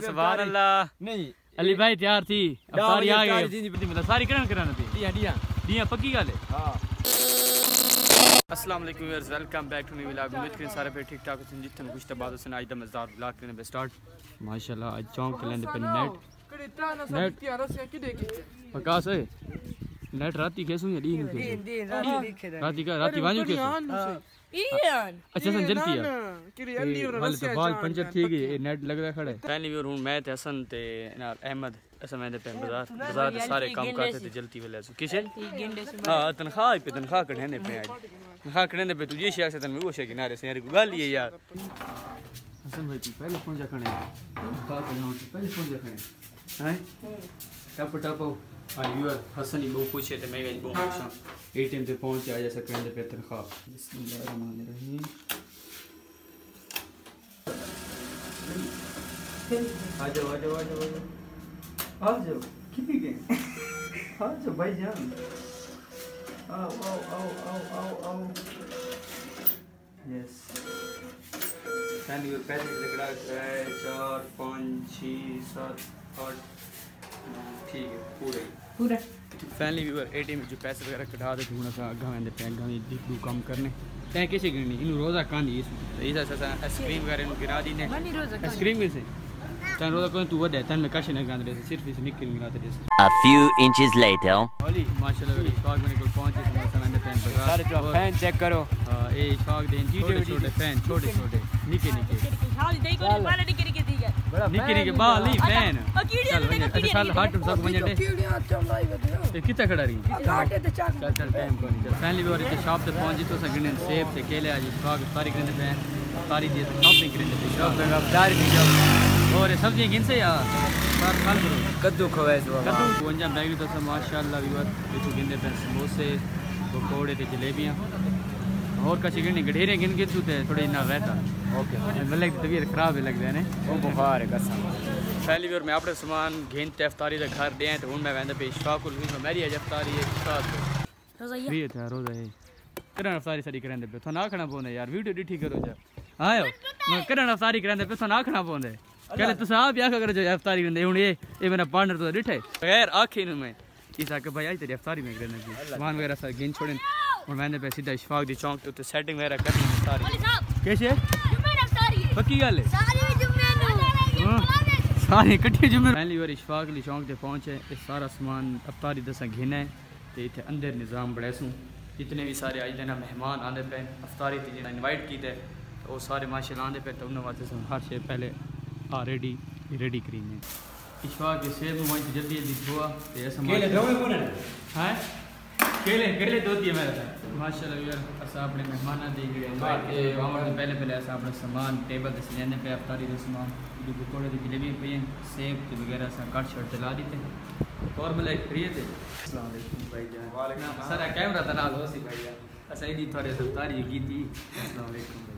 سبحان اللہ علی بھائی تیار تھی ساری آ پکی گل ہے ہاں علیکم viewers welcome back to new vlog امید کریں سارے پہ ٹھیک ٹھاک ہو جن جتن کچھ تباد حسین آج دا مزدار ولاگ کرنے بے سٹارٹ ماشاءاللہ آج چونک لیندے پہ نیٹ نیٹ راتی کیسو یا دین دین راتی کا راتی وانیو کیسو ایان اچھا سن جلتی ہے بھال تو بھال پنچر تھی گئی نیٹ لگ رہا کھڑے پہلی ویور ہوں میں تھے حسن تھے احمد ایسا میں تھے پہن بزار بزار تھے سارے کام کارتے تھے جلتی ویلے سو کسے تنخواہ پہ تنخواہ کڑھنے پہ آج تنخواہ کڑھنے پہ تجھے شیعہ سے تنمی وہ شیعہ کنارے سے یاری کو گالی ہے یار حسن بھائی پہلے پہنچا کھڑے پہلے پہنچا کھڑے ٹپ ٹپ یور حسن بہو پوچھے تھے میں بہو پوچھا اے ٹی ایم تے پہنچ جا جیسا کہیں دے پیتر خواب بسم اللہ الرحمن الرحیم آجو آجو آجو آجو آجو کتنی گئے آجو بھائی جان آو آو آو آو آو آو یس سینڈ یور پیکج لکڑا ہے چار پانچ چھ سات آٹھ ٹھیک ہے پورے پورا۔ Finally viewer A T M جو پیسے وغیرہ کٹا دے ہوں اسا گاویں دے پے گاویں دی دو کم کرنے۔ تے کیسے گرنی اینو روزہ کاندی اس اس اسا آئس کریم وغیرہ اینو گرا دی نے۔ آئس کریم کیسے تن روزہ کوئی تو وڈے تن میں کاشے نہ گاندے صرف اس نکل گرا تے a few inches later. اولی ماشاءاللہ ویری پاک میں کو پہنچے اسا میں پین بغیر سارے جو چیک کرو۔ اے شاک بھی گندے سموسے پکوڑے جلیبیاں۔ اور کا شکل نہیں گڈھیرے گن گن چوتے تھوڑے نہ ویتا اوکے ملک طبیعت خراب ہے لگ دینے او بخار ہے قسم پہلی بار میں اپنے سامان گھن تے افطاری دے گھر دے تے ہن میں ویندا پہ اشفاق الوی میں میری اج افطاری ہے استاد روزہ یہ ہے روزہ ہے کرن افطاری ساری کرن دے پہ تو نہ کھنا پوندے یار ویڈیو ڈٹھی کرو جا آیو میں کرن افطاری کرن دے پہ تو نہ کھنا پوندے کہلے تو صاحب یا کر جو افطاری کرن دے ہن اے اے میرا پارٹنر تو ڈٹھے غیر آکھے نو میں اس آ بھائی اج تیری افطاری میں کرن دے سامان وغیرہ سارے گھن چھوڑن اور میں نے پیسی دا اشفاق دی چونک تے سیٹنگ وغیرہ کرنی ہے ساری۔ کیسے؟ جمعہ نہ ساری پکی گل ہے۔ ساری جمعہ نو۔ ہاں۔ ساری اکٹھی جمعہ پہلی بار اشفاق دی چونک تے پہنچے اے سارا سامان افطاری دسا گھنا ہے تے ایتھے اندر نظام بڑے سوں۔ جتنے بھی سارے اج دینا مہمان آندے پے افطاری تے جنا انوائٹ کیتے او سارے ماشاءاللہ آندے پے تے انہاں واسطے سن ہر شے پہلے آلریڈی ریڈی کریں اشفاق کے سیب وائیں جلدی جلدی دھوا تے اسا ماں کیلے دھوے کونے ہیں پہلے پہلے تو ہوتی میرے ساتھ ماشاء اسا اپنے مہمان دی گئے باقی عمر پہلے پہلے اسا اپنا سامان ٹیبل تے لینے پہ افطاری دے سامان جو پکوڑے دی جلیبی پہ سیب تے وغیرہ اسا کٹ شٹ چلا دیتے ہیں اور ملے فری تے السلام علیکم بھائی جان وعلیکم سارا کیمرہ تے نال ہوسی بھائی جان اسا دی تھوڑے افطاری کیتی السلام علیکم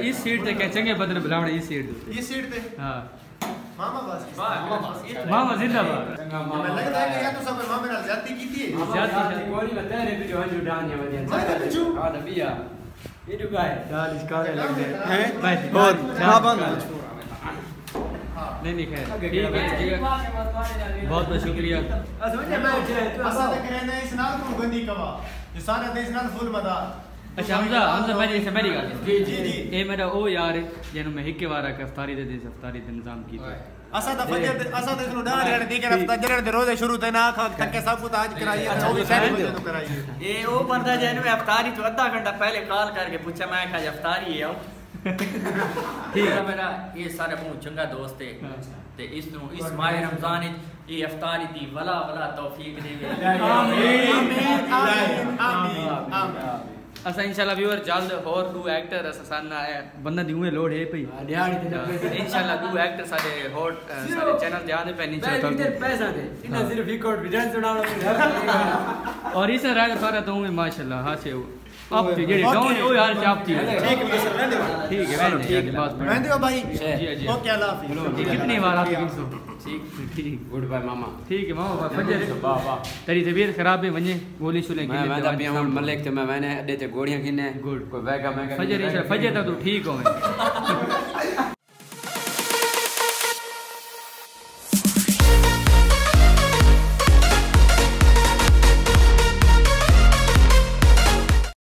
اس سیٹ تے چنگے بدر بلاوڑے اس سیٹ دے۔ اس سیٹ تے ہاں۔ ماما باس ماما زندہ باد میں لگدا ہے کہ یا تو سب ماما نال زیادتی کیتی ہے زیادتی کوئی ڈان تے ہاں یہ گائے۔ دال اس ہیں ہاں۔ نہیں نہیں خیر۔ ٹھیک ہے۔ بہت بہت شکریہ۔ میں اسا تے اس نال کو گندی کوا نال فل مدار اچھا حمزہ حمزہ پہلے سے پہلی گل جی جی جی اے میرا او یار جن میں ایک بار اک افطاری دے دس افطاری دے نظام کیتا اسا تا فجر اسا تے سنو ڈا رہن دی کہ رفتہ جڑن دے روزے شروع تے نا کھا تکے سب کو تاج کرائی اچھا او سہی کرائی اے او بندا جن میں افطاری تو ادھا گھنٹہ پہلے کال کر کے پوچھا میں کہ افطاری ہے او ٹھیک ہے میرا یہ سارے بہت چنگا دوست ہے تے اس نو اس ماہ رمضان وچ یہ افطاری دی ولا ولا توفیق دے گے آمین آمین آمین آمین اسا انشاءاللہ ویور جلد اور دو ایکٹر اسا ساننا ہے بندہ دی اوے لوڈ ہے پئی انشاءاللہ دو ایکٹر سارے ہور سارے چینل دے آنے پہ نیچے اتر پیسہ دے۔ انہاں صرف ریکارڈ ویڈیو سناونا اور اس رائے سارا تو میں ماشاءاللہ ہاں سے تھی جڑی ڈاؤن او یار چاپ تھی ٹھیک ہے سر رہنے دو ٹھیک ہے ٹھیک ہے بات رہنے دو بھائی جی جی اوکے اللہ حافظ کتنی بار آپ کی سو ٹھیک ٹھیک گڈ بائے ماما ٹھیک ہے ماما فجر واہ واہ تیری طبیعت خراب ہے ونجے گولی شولے میں میں تا پیا ہوں ملک تے میں میں نے اڈے تے گوڑیاں کینے Good. کوئی ویگا میں فجر فجر تک تو ٹھیک ہو